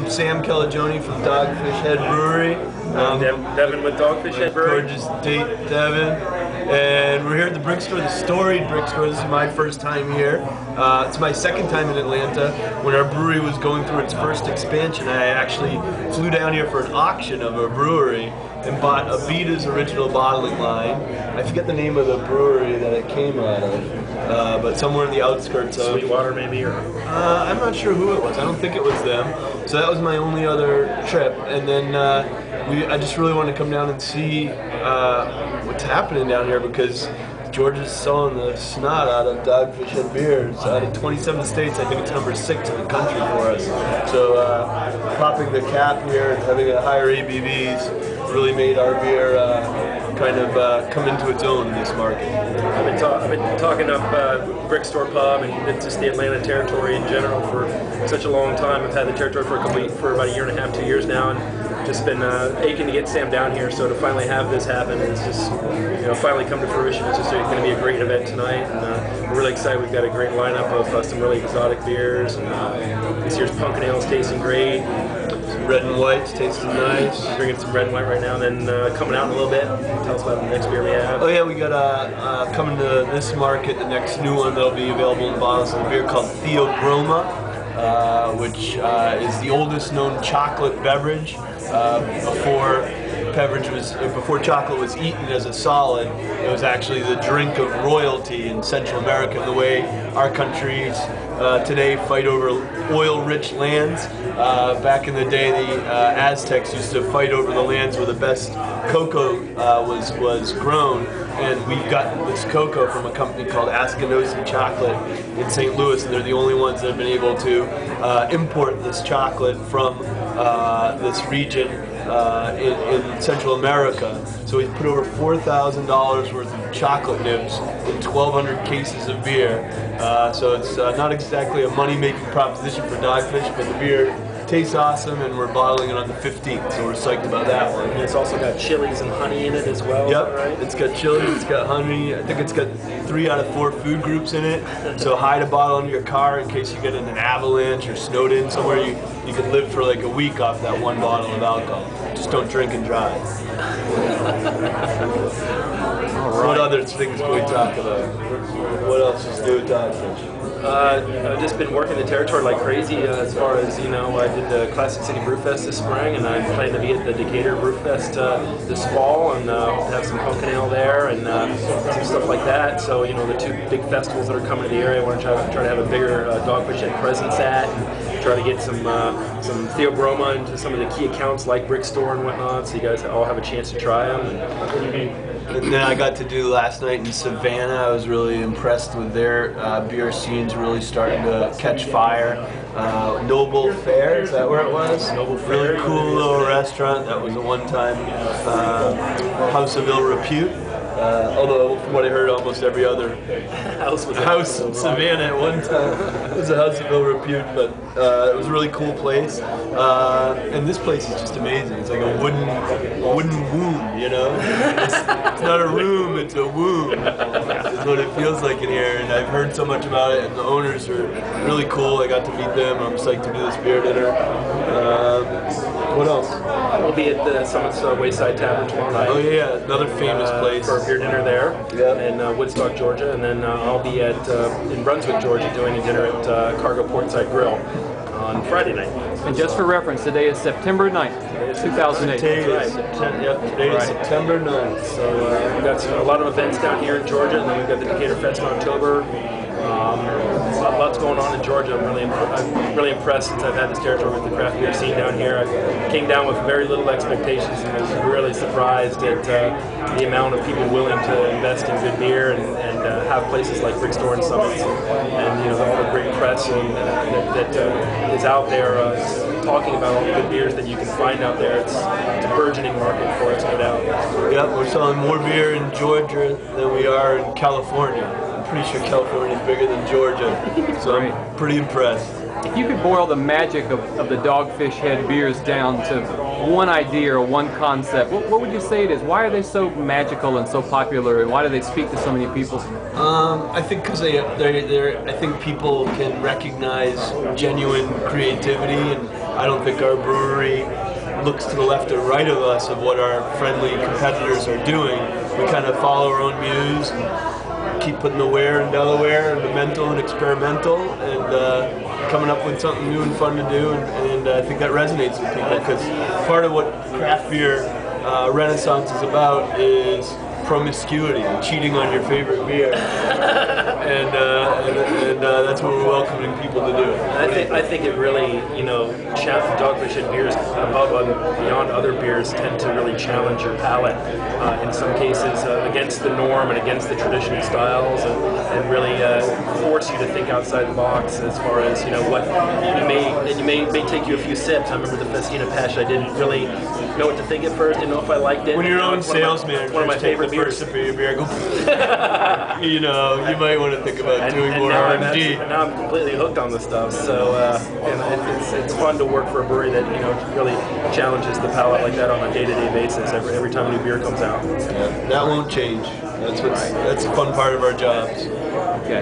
I'm Sam Calagione from Dogfish Head Brewery. Um, Devin with Dogfish Head Brewery. Gorgeous date, Devin. And we're here at the brick store, the storied brick store. This is my first time here. Uh, it's my second time in Atlanta. When our brewery was going through its first expansion, I actually flew down here for an auction of a brewery and bought Abita's original bottling line. I forget the name of the brewery that it came out of, uh, but somewhere in the outskirts of Sweetwater, maybe, or uh, I'm not sure who it was. I don't think it was them. So that was my only other trip, and then uh, we. I just really wanted to come down and see uh, what's happening down here because Georgia's selling the snot out of Dogfish Head beers. Out of 27 states, I think it's number six in the country for us. So uh, popping the cap here and having a higher ABVs really made our beer uh, kind of uh, come into its own in this market. I've been, I've been talking up uh, Brick Store Pub and just the Atlanta territory in general for such a long time. I've had the territory for a couple for about a year and a half, two years now, and just been uh, aching to get Sam down here. So to finally have this happen, it's just you know finally come to fruition. It's just going to be a great event tonight, and uh, we're really excited. We've got a great lineup of uh, some really exotic beers, and uh, this year's pumpkin ale is tasting great red and whites, tasting nice. Drinking some red and white right now, and then uh, coming out in a little bit. Tell us about the next beer we have. Oh yeah, we got uh, uh, coming to this market. The next new one that'll be available in bottles. A beer called Theobroma, uh, which uh, is the oldest known chocolate beverage. Uh, before beverage was before chocolate was eaten as a solid. It was actually the drink of royalty in Central America. The way our countries uh, today fight over oil-rich lands. Uh, back in the day, the uh, Aztecs used to fight over the lands where the best cocoa uh, was was grown, and we got this cocoa from a company called Askinosie Chocolate in St. Louis, and they're the only ones that have been able to uh, import this chocolate from uh, this region uh, in, in, Central America. So we put over $4,000 worth of chocolate nibs in 1,200 cases of beer. Uh, so it's uh, not exactly a money-making proposition for Dogfish, but the beer tastes awesome, and we're bottling it on the 15th, so we're psyched about that one. And it's also got chilies and honey in it as well. Yep, right? it's got chili, it's got honey. I think it's got three out of four food groups in it. So hide a bottle in your car in case you get in an avalanche or snowed in somewhere. You you could live for like a week off that one bottle of alcohol. Just don't drink and drive. What other things can we talk about? What else is new Dogfish? Uh, I've just been working the territory like crazy uh, as far as, you know, I did the Classic City Brewfest this spring and I plan to be at the Decatur Brewfest uh, this fall and uh, have some pumpkin ale there and uh, some stuff like that. So, you know, the two big festivals that are coming to the area, I want to try, try to have a bigger uh, Dogfish Head presence at and try to get some uh, some Theobroma into some of the key accounts like Brick Store and whatnot so you guys all have a chance to try them. And, and then I got to do last night in Savannah. I was really impressed with their uh, beer scenes really starting to catch fire. Uh, Noble Fare, is that where it was? Noble Fare. Really cool little restaurant that was a one-time uh, House of Ill Repute. Uh, although, from what I heard, almost every other house, was house in Savannah at one time it was a house of ill repute, but uh, it was a really cool place. Uh, and this place is just amazing. It's like a wooden, wooden womb, you know? Not a room, it's a womb. That's what it feels like in here. And I've heard so much about it, and the owners are really cool. I got to meet them. I'm psyched to do this beer dinner. Uh, what else? We'll be at the Summit's uh, Wayside Tavern tomorrow night. Oh yeah, another famous uh, place for a beer dinner there. Yep. In uh, Woodstock, Georgia, and then uh, I'll be at uh, in Brunswick, Georgia, doing a dinner at uh, Cargo Portside Grill on Friday night. And just for reference, today is September 9th, 2008. Today is, right. Septem- yep, today is. September 9th. So uh, we've got some, a lot of events down here in Georgia, and then we've got the Decatur Fest in October. Um, lot- lots going on in Georgia. I'm really, I'm really impressed since I've had this territory with the craft beer scene down here. I came down with very little expectations and was really surprised at uh, the amount of people willing to invest in good beer and, and uh, have places like Brick Store and Summits and you know all the great press and, uh, that, that uh, is out there uh, talking about all the good beers that you can find out there. It's, it's a burgeoning market for us, no doubt. Yep, we're selling more beer in Georgia than we are in California. I'm pretty sure California is bigger than Georgia, so I'm pretty impressed. If you could boil the magic of, of the Dogfish Head beers down to one idea or one concept, what, what would you say it is? Why are they so magical and so popular, and why do they speak to so many people? Um, I think because they, they're, they're, I think people can recognize genuine creativity and I don't think our brewery looks to the left or right of us of what our friendly competitors are doing. We kind of follow our own muse, and keep putting the ware in Delaware, and the mental and experimental, and uh, coming up with something new and fun to do. And, and uh, I think that resonates with people because part of what craft beer uh, renaissance is about is promiscuity and cheating on your favorite beer. and uh, and, and uh, that's what we're welcoming people to do. I think I think it really, you know, Dogfish and beers above and beyond other beers tend to really challenge your palate uh, in some cases uh, against the norm and against the traditional styles, and, and really uh, force you to think outside the box as far as you know what you may and you may may take you a few sips. I remember the Festina Peche. I didn't really know what to think at first. Didn't know if I liked it. When your own It's one of my- sales manager one of my take favorite beers. First sip of your beer, go, you know, you might want to think about and, doing and more now, I'm R&D. actually- now I'm completely hooked on the stuff. So uh, and it's it's fun to work for a brewery that you know really challenges the palate like that on a day-to-day basis. Every every time a new beer comes out. That won't change. That's what's that's a fun part of our jobs. Okay.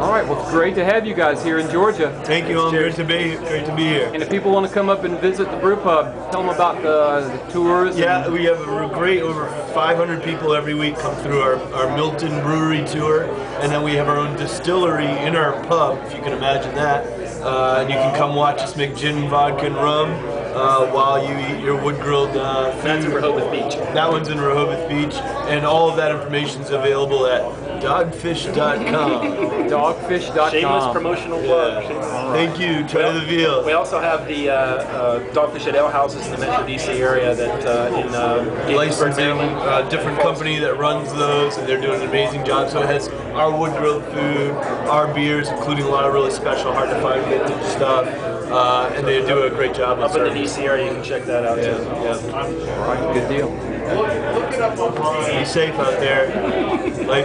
All right. Well, it's great to have you guys here in Georgia. Thank you, all. Great to be great to be here. And if people want to come up and visit the brew pub, tell them about the, the tours. Yeah, and- we have a great over 500 people every week come through our, our Milton Brewery tour, and then we have our own distillery in our pub, if you can imagine that. Uh, and you can come watch us make gin, vodka, and rum uh, while you eat your wood grilled uh, food. That's in Rehoboth Beach. That one's in Rehoboth Beach, and all of that information is available at dogfish.com. Dogfish.com. Shameless promotional plug. Yeah, Thank you. Try the veal. We also have the uh, uh, Dogfish at Ale houses in the Metro DC area that uh, in uh, Gaithersburg, licensing, Maryland. uh, different company that runs those, and they're doing an amazing job. So it has our wood grilled food, our beers, including a lot of really special, hard to find vintage stuff, uh, and they do a great job. Up in the serving. DC area, you can check that out Yeah, too. yeah. All right. Good deal. Be safe out there. Life